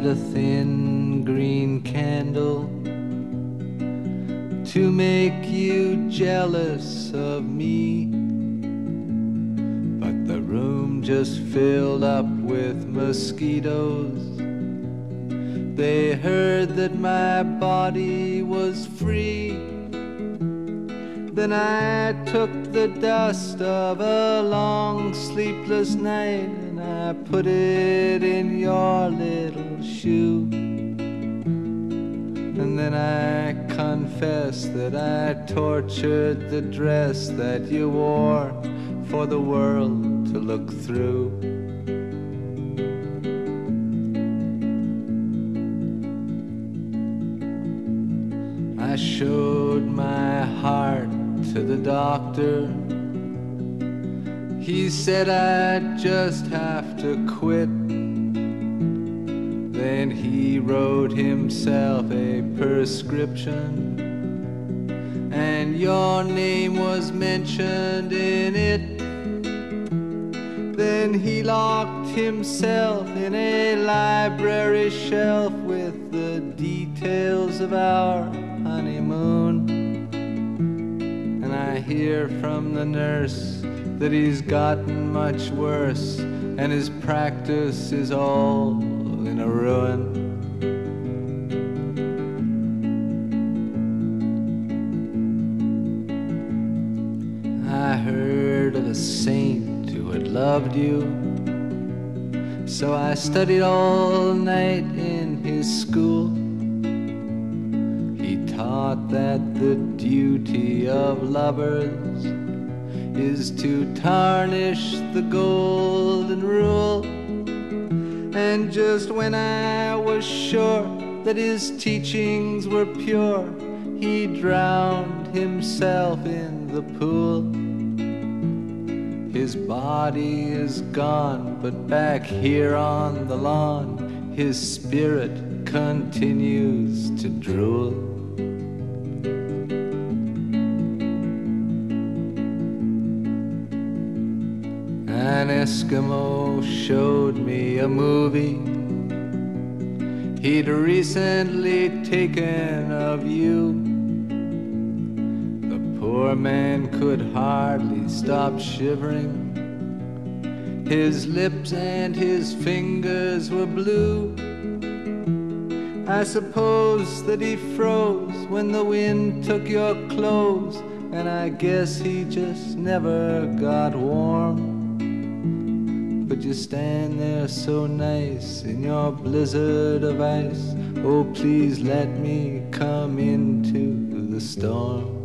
lit a thin green candle to make you jealous of me. But the room just filled up with mosquitoes. They heard that my body was free. Then I took the dust of a long sleepless night and I put it in your little And then I confess that I tortured the dress that you wore for the world to look through. I showed my heart to the doctor. He said I'd just have to quit. Then he wrote himself a prescription, and your name was mentioned in it. Then he locked himself in a library shelf with the details of our honeymoon. And I hear from the nurse that he's gotten much worse, and his practice is all in a ruin. I heard of a saint who had loved you. So I studied all night in his school. He taught that the duty of lovers is to tarnish the golden rule. And just when I was sure that his teachings were pure, he drowned himself in the pool. His body is gone, but back here on the lawn, his spirit continues to drool. An Eskimo showed me a movie he'd recently taken of you. The poor man could hardly stop shivering. His lips and his fingers were blue. I suppose that he froze when the wind took your clothes, and I guess he just never got warm. But you stand there so nice in your blizzard of ice. Oh, please let me come into the storm.